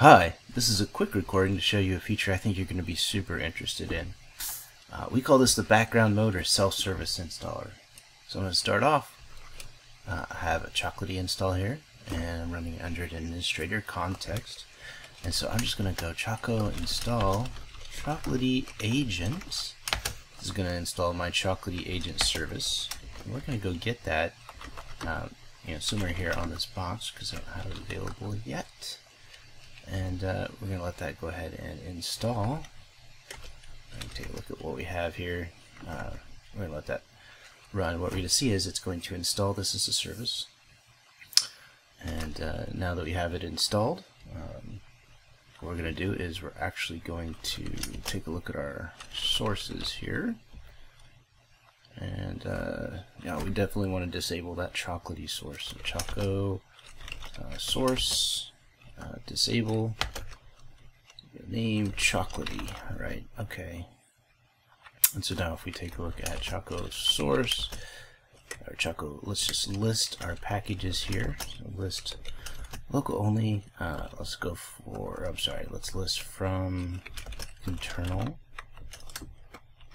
Hi, this is a quick recording to show you a feature I think you're going to be super interested in. Uh, we call this the background mode or self-service installer. So I'm going to start off. Uh, I have a Chocolatey install here, and I'm running under an administrator context. And so I'm just going to go Choco install Chocolatey agent. This is going to install my Chocolatey agent service. And we're going to go get that, um, you know, somewhere here on this box because I don't have it available yet and uh, we're going to let that go ahead and install. take a look at what we have here. Uh, we're going to let that run. What we're going to see is it's going to install this as a service. And uh, now that we have it installed, um, what we're going to do is we're actually going to take a look at our sources here. And uh, yeah, we definitely want to disable that chocolatey source. So Choco uh, source uh, disable. Name chocolatey. Right okay. And so now if we take a look at choco source or choco let's just list our packages here. So list local only. Uh, let's go for I'm sorry let's list from internal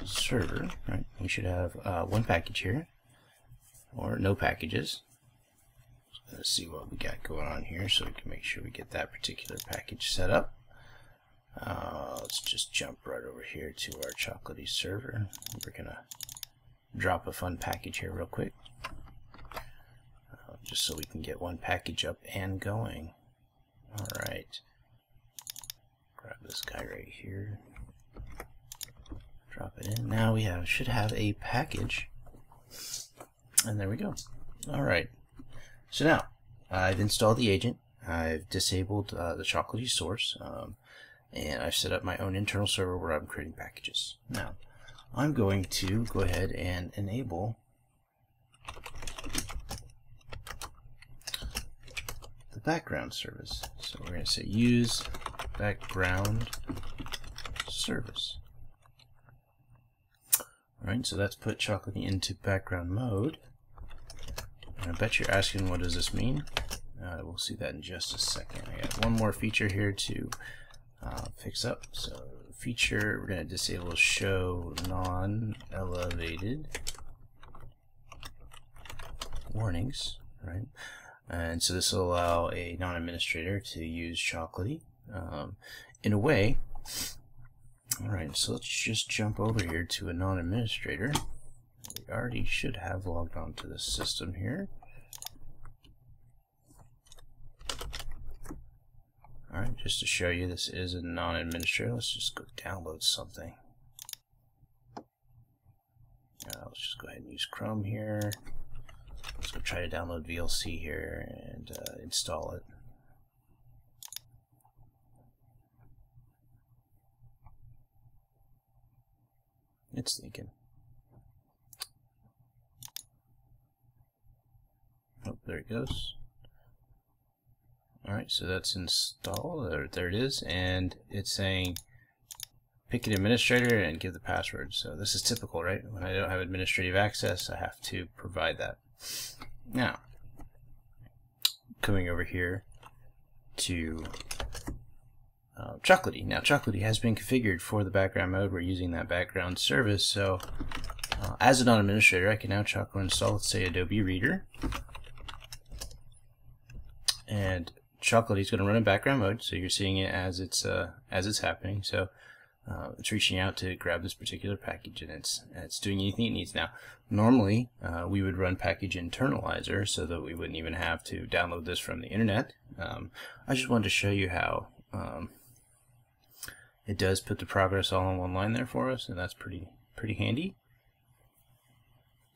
server right? We should have uh, one package here or no packages Let's see what we got going on here so we can make sure we get that particular package set up. Uh, let's just jump right over here to our chocolatey server. We're going to drop a fun package here real quick. Uh, just so we can get one package up and going. Alright. Grab this guy right here. Drop it in. Now we have should have a package. And there we go. Alright. So now, I've installed the agent, I've disabled uh, the chocolatey source, um, and I've set up my own internal server where I'm creating packages. Now, I'm going to go ahead and enable the background service. So we're going to say use background service. Alright, so that's put Chocolatey into background mode. I bet you're asking what does this mean? Uh, we'll see that in just a second. I got one more feature here to uh, fix up. So feature, we're going to disable show non-elevated warnings, right? And so this will allow a non-administrator to use Chocolatey um, in a way. All right, so let's just jump over here to a non-administrator we already should have logged on to the system here. Alright, just to show you this is a non-administrator, let's just go download something. Uh, let's just go ahead and use Chrome here. Let's go try to download VLC here and uh, install it. It's thinking. Oh, there it goes. Alright, so that's installed. There, there it is. And it's saying pick an administrator and give the password. So this is typical, right? When I don't have administrative access, I have to provide that. Now, coming over here to uh, Chocolatey. Now, Chocolatey has been configured for the background mode. We're using that background service. So, uh, as a non-administrator, I can now Choco install, let's say, Adobe Reader and Chocolatey is going to run in background mode so you're seeing it as it's uh, as it's happening. So uh, it's reaching out to grab this particular package and it's it's doing anything it needs. Now normally uh, we would run package internalizer so that we wouldn't even have to download this from the internet. Um, I just wanted to show you how um, it does put the progress all in one line there for us and that's pretty pretty handy.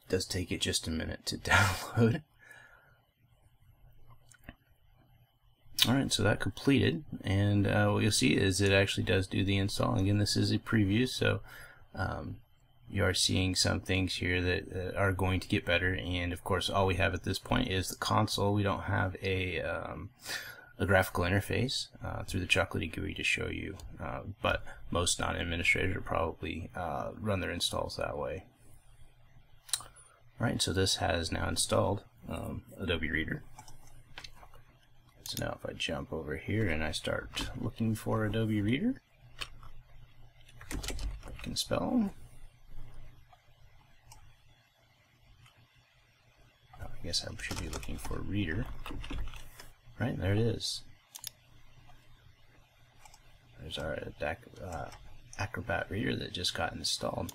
It does take it just a minute to download Alright, so that completed, and uh, what you'll see is it actually does do the install. Again, this is a preview, so um, you are seeing some things here that uh, are going to get better, and of course all we have at this point is the console. We don't have a, um, a graphical interface uh, through the Chocolatey GUI to show you, uh, but most non-administrators probably uh, run their installs that way. Alright, so this has now installed um, Adobe Reader. So now if I jump over here and I start looking for Adobe Reader, I can spell. Oh, I guess I should be looking for Reader. Right, there it is. There's our uh, Acrobat Reader that just got installed.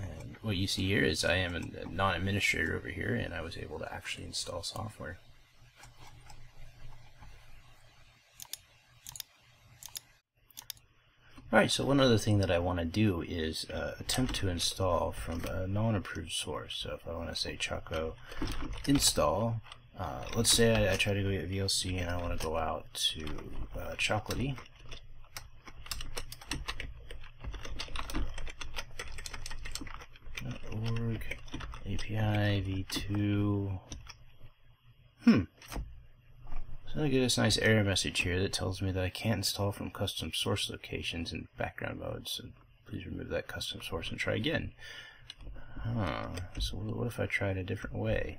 And what you see here is I am a non-administrator over here and I was able to actually install software. Alright, so one other thing that I want to do is uh, attempt to install from a non-approved source. So if I want to say Choco install, uh, let's say I, I, try to go get VLC and I want to go out to uh, Chocolatey. API v2 hmm. So I get this nice error message here that tells me that I can't install from custom source locations in background mode so please remove that custom source and try again. Huh. so what if I tried a different way?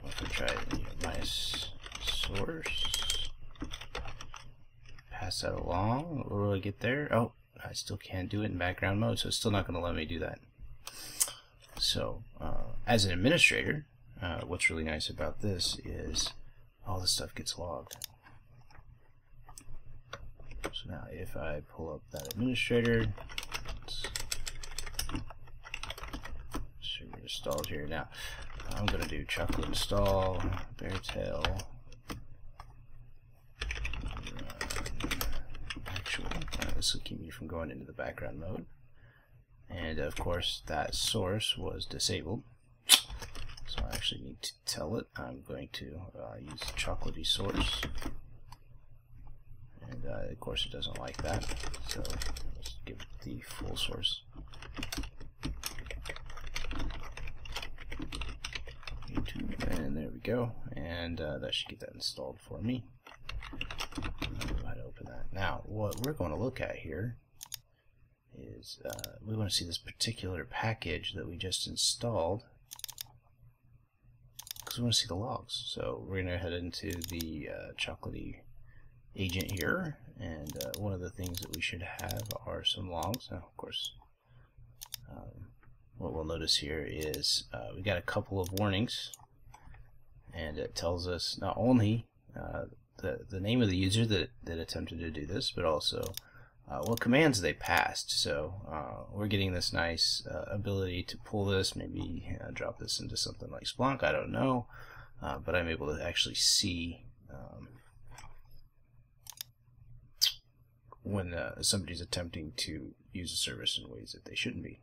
What if I tried minus source? Pass that along? What will I get there? Oh I still can't do it in background mode, so it's still not going to let me do that. So, uh, as an administrator, uh, what's really nice about this is all this stuff gets logged. So now if I pull up that administrator, super installed here. Now I'm going to do chocolate install, baretail, this will keep me from going into the background mode. And of course, that source was disabled. So I actually need to tell it I'm going to uh, use chocolatey source. And uh, of course, it doesn't like that. So let's give it the full source. YouTube, and there we go. And uh, that should get that installed for me open that. Now, what we're going to look at here is uh, we want to see this particular package that we just installed because we want to see the logs. So we're going to head into the uh, Chocolatey agent here, and uh, one of the things that we should have are some logs. Now, of course, um, what we'll notice here is uh, we got a couple of warnings, and it tells us not only uh, the, the name of the user that, that attempted to do this, but also uh, what commands they passed. So uh, we're getting this nice uh, ability to pull this, maybe uh, drop this into something like Splunk, I don't know, uh, but I'm able to actually see um, when uh, somebody's attempting to use a service in ways that they shouldn't be.